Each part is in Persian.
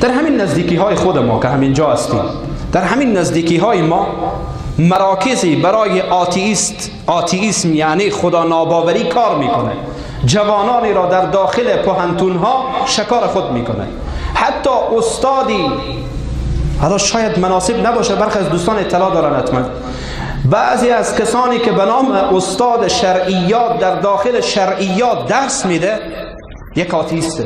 در همین نزدیکی های خود ما که همینجا هستیم در همین نزدیکی های ما مراکزی برای آتیست آتیسم یعنی خدا ناباوری کار می‌کنه. جوانانی را در داخل پوهنتون ها شکار خود می‌کنه. حتی استادی حالا شاید مناسب نباشه برخی از دوستان اطلاع دارن حتما. بعضی از کسانی که به نام استاد شرعیات در داخل شرعیات درس میده یک آتیسته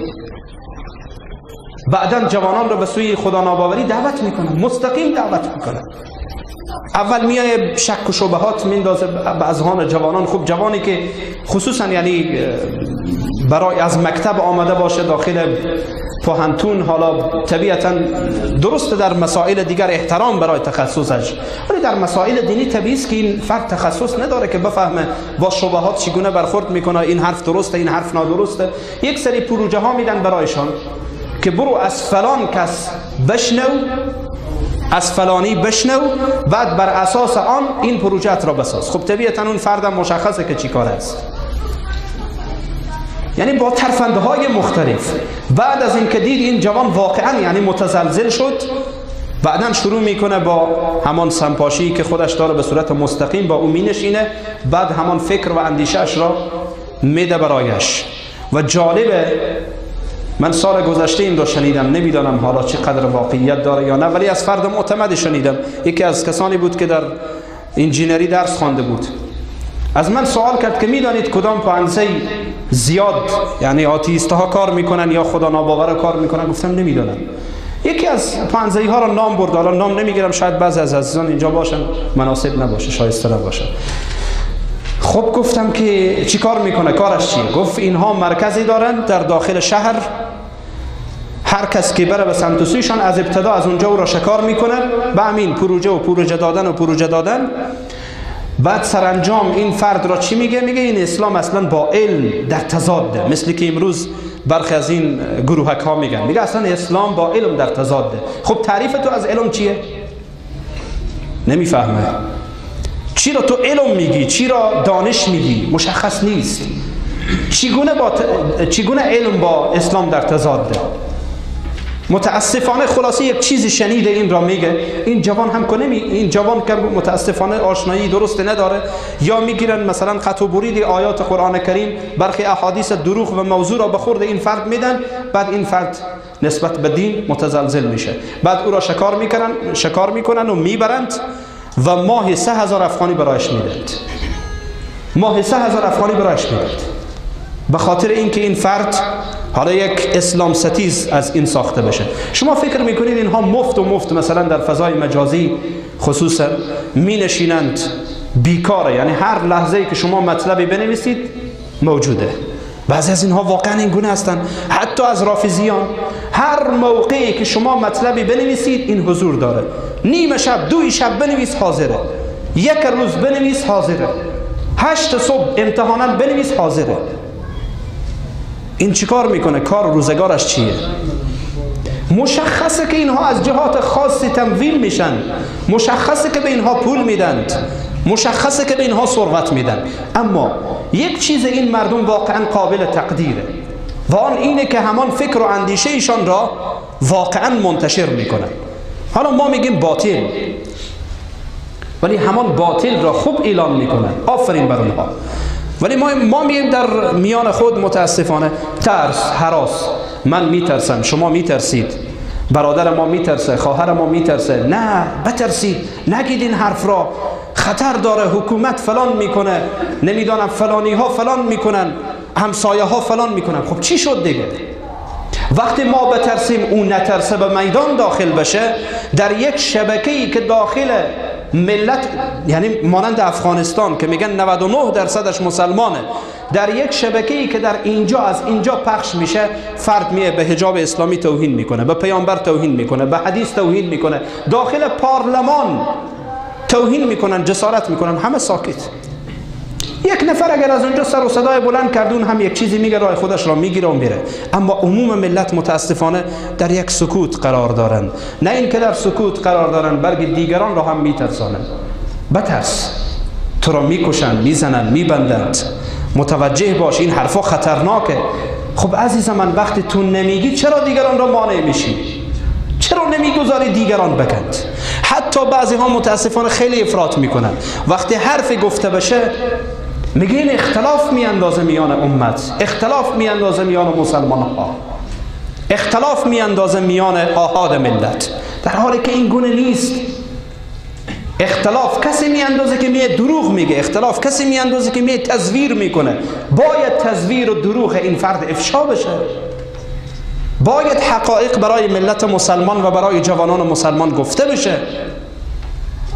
بعدا جوانان رو به سوی خدا ناباوری دعوت می‌کنه. مستقیم دعوت می‌کنه. اول میای شک و شبهات میندازه به اذهان جوانان. خوب جوانی که خصوصا یعنی برای از مکتب آمده باشه داخل پوهنتون حالا طبیعتا درست در مسائل دیگر احترام برای تخصصش. ولی در مسائل دینی طبیعی است که این فرد تخصص نداره که بفهمه با شبهات چگونه برخورد می‌کنه این حرف درسته این حرف نادرسته. یک سری پروژه ها میدن برایشان. که برو از فلان کس بشنو از فلانی بشنو بعد بر اساس آن این پروژه را بساز. خب طبیعتا اون فردم مشخصه که چی کار است. یعنی با ترفنده مختلف. بعد از اینکه دید این جوان واقعا یعنی متزلزل شد بعدا شروع می‌کنه با همان سمپاشی که خودش داره به صورت مستقیم با او مینشینه. بعد همان فکر و اندیشهش را میده برایش. و جالبه من سال گذشته این شنیدم نمی‌دانم حالا چقدر واقعیت داره یا نه ولی از فرد معتمد شنیدم. یکی از کسانی بود که در انجینری درس خوانده بود. از من سوال کرد که می‌دانید کدام پوهنځی زیاد یعنی آتئیست ها کار می‌کنن یا خدا ناباور کار می‌کنن؟ گفتم نمی‌دانم. یکی از پانزه ها رو نام برد. حالا نام نمی‌گیرم شاید بعضی از عزیزان اینجا باشن مناسب نباشه شایسته نباشه. خب گفتم که چی کار می‌کنه؟ کارش چیه؟ گفت اینها مرکزی دارن در داخل شهر. هر کس که بره به سمت سویشان از ابتدا از اونجا او را شکار می‌کنه به همین پروژه و پروژه دادن و پروژه دادن. بعد سرانجام این فرد را چی میگه؟ میگه این اسلام اصلا با علم در تضاده مثل که امروز برخی از این گروهک ها میگن. میگه اصلا اسلام با علم در تضاده خب تعریف تو از علم چیه؟ نمی‌فهمه. چی را تو علم میگی؟ چی را دانش میگی؟ مشخص نیست. چگونه با چگونه علم با اسلام در تضاده متاسفانه خلاصه یک چیزی شنیده این را میگه. این جوان هم کنه این جوان که متاسفانه آشنایی درست نداره. یا می‌گیرن مثلا خط و برید آیات قرآن کریم برخی احادیث دروغ و موضوع را به خورد این فرد میدن بعد این فرد نسبت به دین متزلزل میشه. بعد او را شکار می‌کنن شکار می‌کنن و می‌برند و ماه سه هزار افغانی برایش میدند ماه سه هزار افغانی برایش میدند به خاطر اینکه این فرد حالا یک اسلام ستیز از این ساخته بشه. شما فکر می‌کنید اینها مفت و مفت مثلا در فضای مجازی خصوصا می نشینند بیکاره یعنی هر لحظه که شما مطلبی بنویسید موجوده. بعضی از اینها واقعا این گونه هستند حتی از رافیزیان هر موقعی که شما مطلبی بنویسید این حضور داره. نیم شب دوی شب بنویس حاضره. یک روز بنویس حاضره. هشت صبح امتحانا بنویس حاضره. این چیکار می‌کنه؟ کار روزگارش چیه؟ مشخصه که اینها از جهات خاصی تمویل میشن. مشخصه که به اینها پول میدند مشخصه که به اینها ثروت میدن. اما یک چیز این مردم واقعا قابل تقدیره و آن اینه که همان فکر و اندیشه ایشان را واقعا منتشر می‌کنن. حالا ما میگیم باطل. ولی همان باطل را خوب اعلان می‌کنن. آفرین بر اونها. ولی ما ما میگیم در میان خود متاسفانه ترس حراس. من میترسم شما میترسید. برادر ما میترسه خواهر ما میترسه. نه بترسید. نگید این حرف را. خطر داره حکومت فلان می‌کنه. نمی‌دانم فلانی ها فلان می‌کنن. همسایه ها فلان می‌کنن. خب چی شد دیگه؟ وقتی ما بترسیم اون نترسه به میدان داخل بشه در یک شبکه‌ای که داخل ملت یعنی مانند افغانستان که میگن 99 درصدش مسلمانه در یک شبکه‌ای که در اینجا از اینجا پخش میشه فرد میه به حجاب اسلامی توهین می‌کنه به پیامبر توهین می‌کنه به حدیث توهین می‌کنه داخل پارلمان توهین می‌کنن جسارت می‌کنن همه ساکت. یک نفر اگر از اونجا سر و صدای بلند کردون هم یک چیزی میگه راه خودش را می‌گیره و میره. اما عموم ملت متاسفانه در یک سکوت قرار دارند. نه اینکه در سکوت قرار دارند بلکه دیگران را هم میترسانند. بترس. تو را می‌کشند می‌زنند میبندند. متوجه باش این حرفا خطرناکه. خب عزیز من وقتی تو نمیگی چرا دیگران را مانع میشی؟ چرا نمی‌گذاری دیگران بگند حتی بعضی ها متاسفانه خیلی افراط می‌کنن وقتی حرف گفته بشه میگین اختلاف میاندازه میان امت. اختلاف میاندازه میان مسلمان ها اختلاف میاندازه میان آهاد ملت. در حالی که این گونه نیست. اختلاف کسی میاندازه که میه دروغ میگه. اختلاف کسی میاندازه که میه تزویر می‌کنه. باید تزویر و دروغ این فرد افشا بشه. باید حقایق برای ملت مسلمان و برای جوانان مسلمان گفته بشه.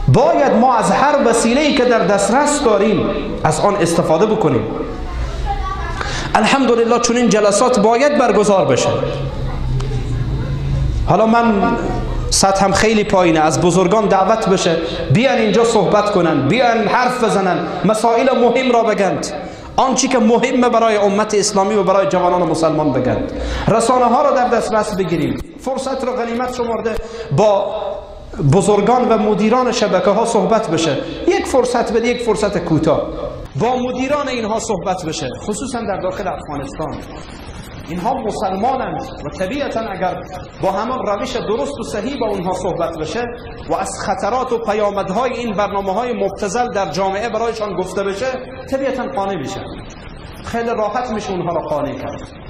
باید ما از هر وسیله که در دسترس داریم از آن استفاده بکنیم. الحمدلله چون این جلسات باید برگزار بشه. حالا من هم خیلی پایینه از بزرگان دعوت بشه. بیان اینجا صحبت کنن بیان حرف بزنن مسائل مهم را بگند. آنچه که مهمه برای امت اسلامی و برای جوانان مسلمان بگند. رسانه ها را در دسترس بگیریم. فرصت را غنیمت شمارده با بزرگان و مدیران شبکه ها صحبت بشه. یک فرصت بده یک فرصت کوتاه. با مدیران اینها صحبت بشه. خصوصا در داخل افغانستان. اینها مسلمانند و طبیعتا اگر با همان روش درست و صحیح با اونها صحبت بشه و از خطرات و پیامدهای این برنامه های مبتزل در جامعه برایشان گفته بشه طبیعتا قانع میشه خیلی راحت میشه اونها را قانع کرد.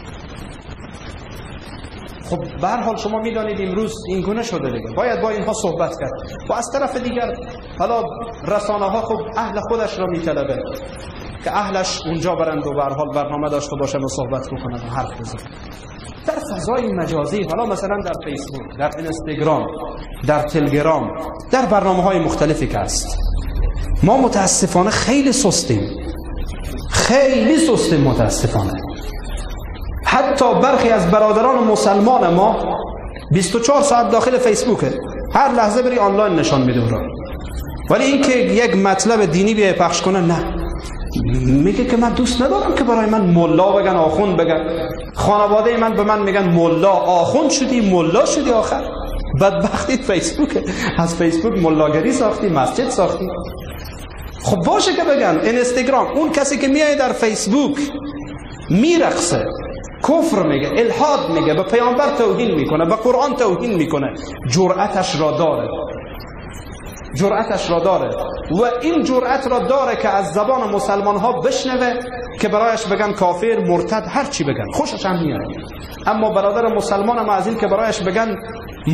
خب به حال شما می‌دانید امروز این گونه شده دیگه. باید با اینها صحبت کرد. و از طرف دیگر حالا رسانه ها خب اهل خودش را میطلبه که اهلش اونجا برند و به حال برنامه داشته باشن و صحبت بکنن و حرف بزنن. در فضای مجازی حالا مثلا در فیسبوک در اینستاگرام در تلگرام در برنامه های مختلفی که هست. ما متاسفانه خیلی سستیم. خیلی سستیم متاسفانه. حتی برخی از برادران مسلمان ما 24 ساعت داخل فیسبوکه هر لحظه بری آنلاین نشان میده ولی اینکه یک مطلب دینی بیای پخش کنه نه. میگه که من دوست ندارم که برای من ملا بگن آخوند بگن. خانواده من به من میگن ملا. آخوند شدی ملا شدی آخر. بدبختی فیسبوک. از فیسبوک ملاگری ساختی مسجد ساختی. خب باشه که بگن. اینستاگرام اون کسی که میای در فیسبوک میرقصه. کفر میگه الحاد میگه به پیامبر توهین می‌کنه به قرآن توهین می‌کنه. جرأتش را داره. جرأتش را داره. و این جرأت را داره که از زبان مسلمان ها بشنوه که برایش بگن کافر مرتد هر چی بگن. خوشش هم میاد. اما برادر مسلمان هم از این که برایش بگن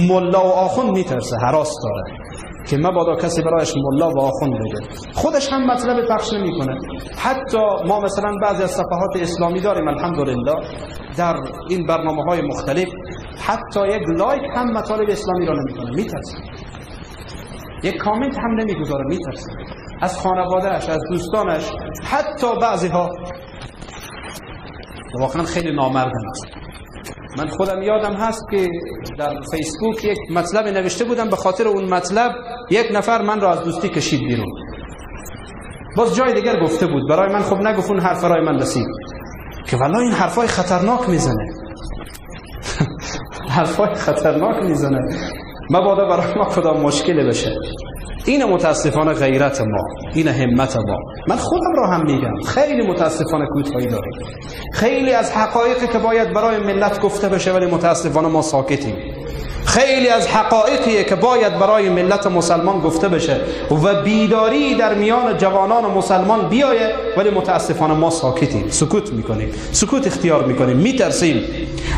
ملا و آخوند میترسه حراس داره. که مبادا کسی برایش ملا و آخوند بگه خودش هم مطلب پخش نمی‌کنه. حتی ما مثلا بعضی از صفحات اسلامی داریم الحمدلله در این برنامه های مختلف حتی یک لایک هم مطالب اسلامی را نمی‌کنه میترسه. یک کامنت هم نمی‌گذاره میترسه. از خانوادهش از دوستانش حتی بعضی ها واقعا خیلی نامردند من خودم یادم هست که در فیسبوک یک مطلب نوشته بودم به خاطر اون مطلب یک نفر من را از دوستی کشید بیرون. باز جای دیگر گفته بود برای من خب نگفت اون حرف برای من رسید. که والا این حرفای خطرناک می‌زنه. حرفای خطرناک می‌زنه. مبادا برای ما کدام مشکل بشه. این متاسفانه غیرت ما این همت ما. من خودم را هم میگم خیلی متاسفانه کوتاهی داریم خیلی از حقایقی که باید برای ملت گفته بشه ولی متاسفانه ما ساکتیم. خیلی از حقایقی که باید برای ملت مسلمان گفته بشه و بیداری در میان جوانان مسلمان بیایه ولی متاسفانه ما ساکتیم. سکوت می‌کنیم. سکوت اختیار می‌کنیم. میترسیم.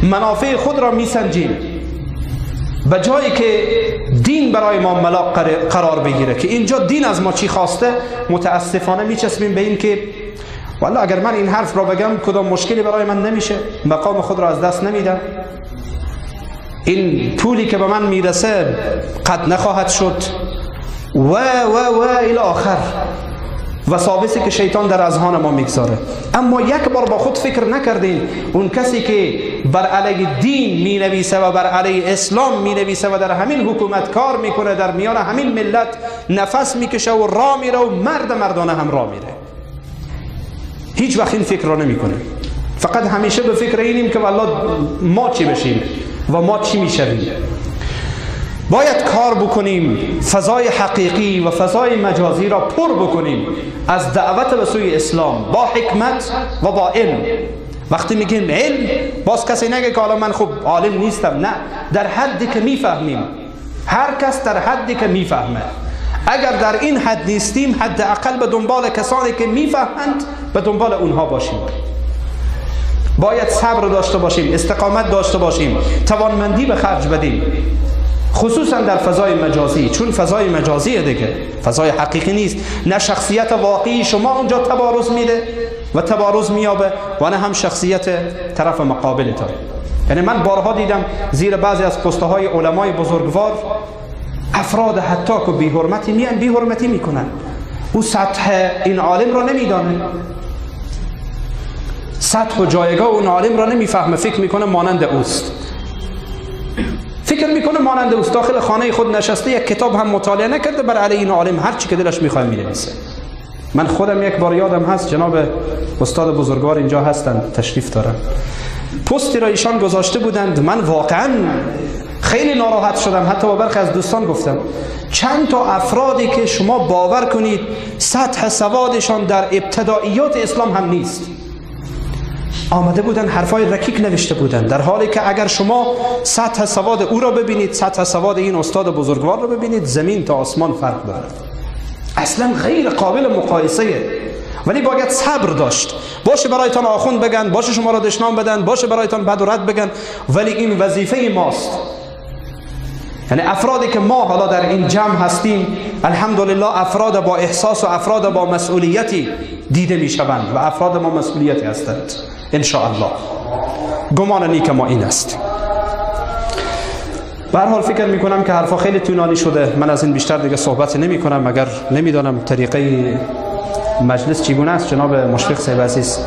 منافع خود را میسنجیم. به جایی که دین برای ما ملاق قرار بگیره که اینجا دین از ما چی خواسته؟ متاسفانه میچسبیم به این که والا اگر من این حرف را بگم کدام مشکلی برای من نمیشه؟ مقام خود را از دست نمیدم. این پولی که به من می‌رسه قد نخواهد شد. و و و الى آخر. وساوسی که شیطان در اذهان ما می‌گذاره. اما یک بار با خود فکر نکردین اون کسی که بر علیه دین می نویسه و بر علیه اسلام می نویسه و در همین حکومت کار می‌کنه در میان همین ملت نفس می‌کشه و را میره و مرد مردانه هم را میره. هیچ وقت این فکر را نمی‌کنه. فقط همیشه به فکر اینیم که والله ما چی بشیم؟ و ما چی می‌شویم؟ باید کار بکنیم فضای حقیقی و فضای مجازی را پر بکنیم از دعوت به سوی اسلام با حکمت و با علم. وقتی میگیم علم باز کسی نگه که حالا من خوب عالم نیستم نه. در حدی که می‌فهمیم. هر کس در حدی که می‌فهمه. اگر در این حد نیستیم حداقل به دنبال کسانی که می‌فهمند به دنبال اونها باشیم. باید صبر داشته باشیم استقامت داشته باشیم توانمندی به خرج بدیم. خصوصا در فضای مجازی چون فضای مجازی دیگه فضای حقیقی نیست. نه شخصیت واقعی شما اونجا تبارز میده و تبارز میابه و نه هم شخصیت طرف مقابل تا. یعنی من بارها دیدم زیر بعضی از پسته های علمای بزرگوار افراد حتی که بی حرمتی میان بی حرمتی می‌کنن. او سطح این عالم را نمیدانه. سطح و جایگاه اون عالم را نمی‌فهمه. فکر می‌کنه مانند اوست. فکر می‌کنه مانند اوست. داخل خانه خود نشسته یک کتاب هم مطالعه نکرده بر علیه این عالم هر چی که دلش می‌خواد می‌نویسه. من خودم یک بار یادم هست جناب استاد بزرگوار اینجا هستند تشریف دارم پستی را ایشان گذاشته بودند. من واقعا خیلی ناراحت شدم. حتی با برخی از دوستان گفتم چند تا افرادی که شما باور کنید سطح سوادشان در ابتداییات اسلام هم نیست. آمده بودن حرفای رکیک نوشته بودن در حالی که اگر شما سطح سواد او را ببینید سطح سواد این استاد بزرگوار را ببینید زمین تا آسمان فرق دارد. اصلا غیر قابل مقایسه. ولی باید صبر داشت. باشه برایتان آخوند بگن باشه شما را دشنام بدن باشه برایتان بد و رد بگن ولی این وظیفه ماست. یعنی افرادی که ما حالا در این جمع هستیم الحمدلله افراد با احساس و افراد با مسئولیتی دیده می شوند و افراد ما مسئولیتی هستند ان الله گمان نیک ما این است. به حال فکر می کنم که حرفا خیلی طولانی شده. من از این بیشتر دیگه صحبت نمی کنم مگر نمی‌دانم طریقه مجلس چگونه است جناب مشفق صاحب عزیز؟